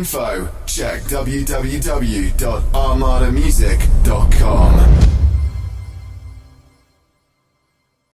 info, check www.armadamusic.com.